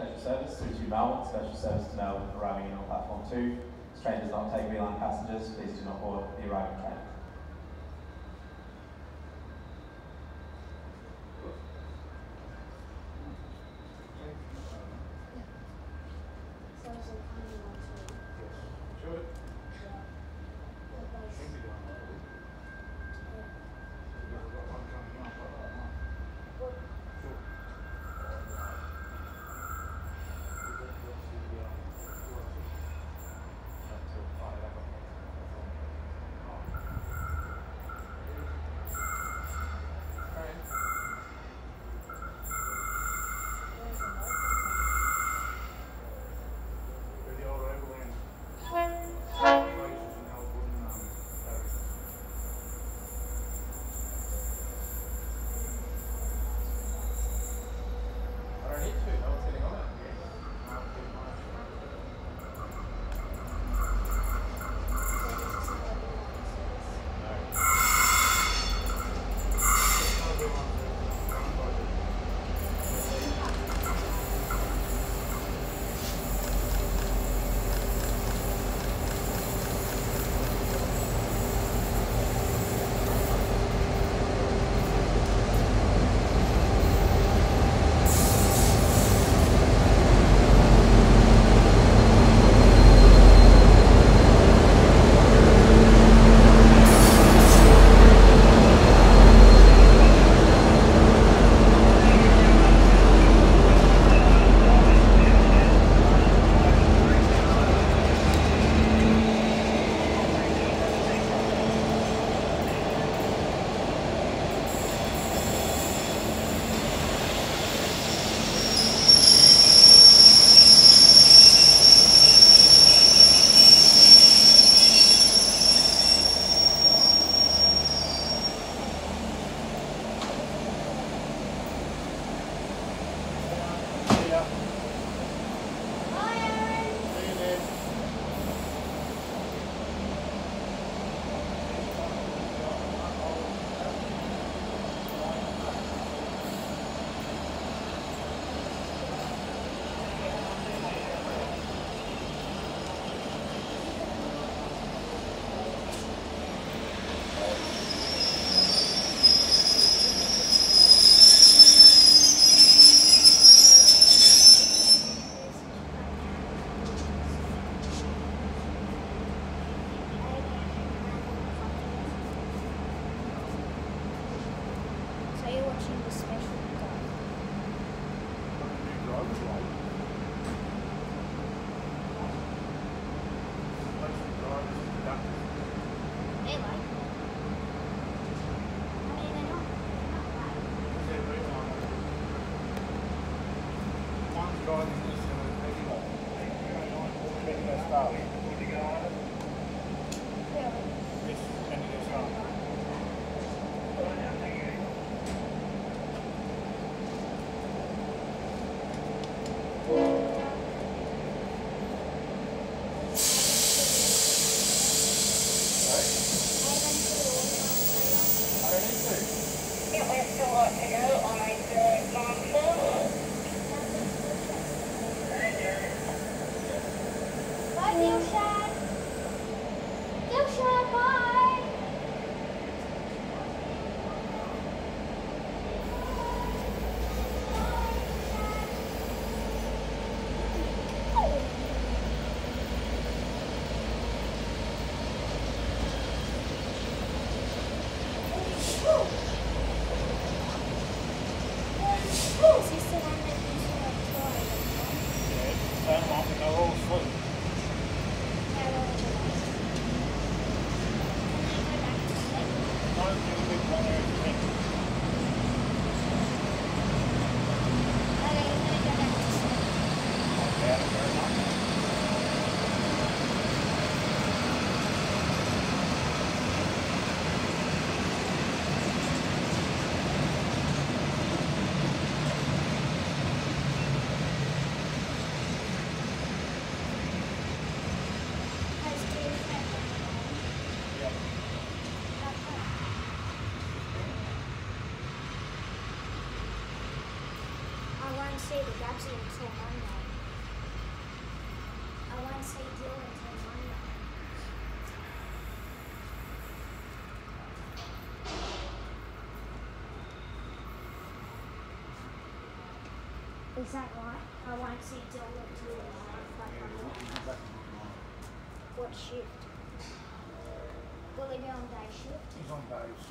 Special service to Melbourne, special service to Melbourne arriving in on platform 2. Strangers do not take V/Line passengers, please do not board the arriving train. 야 See the Gabsy until Monday. I won't see Dylan until Monday. Is that right? I want to say Dylan until like Monday. What shift? Will he be on day shift? He's on days.